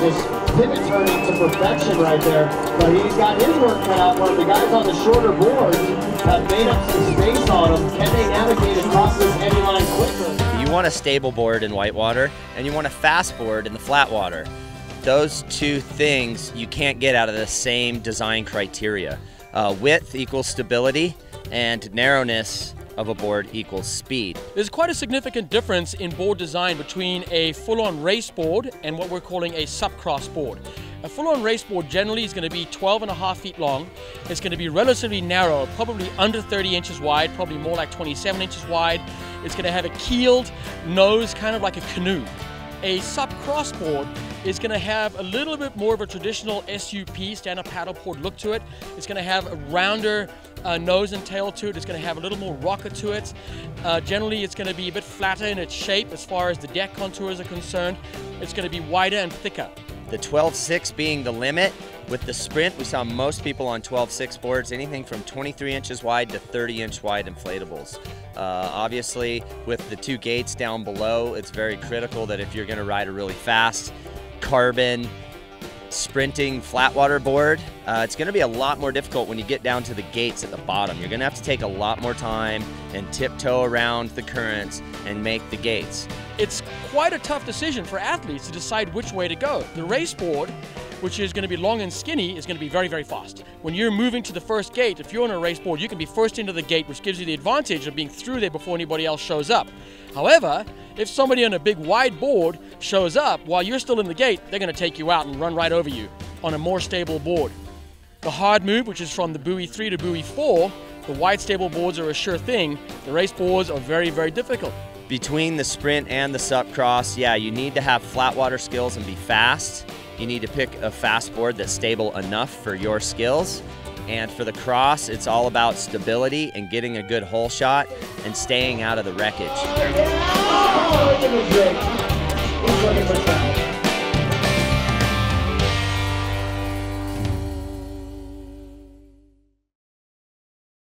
pivot turning to perfection right there. But he's got his work cut out him. The guys on the shorter boards have made up some space on them. Can they navigate across this eddy line quicker? You want a stable board in whitewater, and you want a fast board in the flat water. Those two things you can't get out of the same design criteria. Uh, width equals stability, and narrowness of a board equals speed. There's quite a significant difference in board design between a full-on race board and what we're calling a SUP cross board. A full-on race board generally is going to be 12 and a half feet long. It's going to be relatively narrow, probably under 30 inches wide, probably more like 27 inches wide. It's going to have a keeled nose, kind of like a canoe. A SUP crossboard is going to have a little bit more of a traditional SUP, stand-up paddleboard look to it. It's going to have a rounder uh, nose and tail to it. It's going to have a little more rocker to it. Uh, generally, it's going to be a bit flatter in its shape as far as the deck contours are concerned. It's going to be wider and thicker. The 12.6 being the limit. With the Sprint, we saw most people on 12.6 boards, anything from 23 inches wide to 30 inch wide inflatables. Uh, obviously, with the two gates down below, it's very critical that if you're going to ride a really fast, carbon, sprinting flat water board, uh, it's going to be a lot more difficult when you get down to the gates at the bottom. You're going to have to take a lot more time and tiptoe around the currents and make the gates. It's quite a tough decision for athletes to decide which way to go. The race board which is going to be long and skinny, is going to be very, very fast. When you're moving to the first gate, if you're on a race board, you can be first into the gate, which gives you the advantage of being through there before anybody else shows up. However, if somebody on a big wide board shows up while you're still in the gate, they're going to take you out and run right over you on a more stable board. The hard move, which is from the buoy 3 to buoy 4, the wide stable boards are a sure thing. The race boards are very, very difficult. Between the sprint and the sup cross, yeah, you need to have flat water skills and be fast. You need to pick a fast board that's stable enough for your skills. And for the cross, it's all about stability and getting a good hole shot and staying out of the wreckage.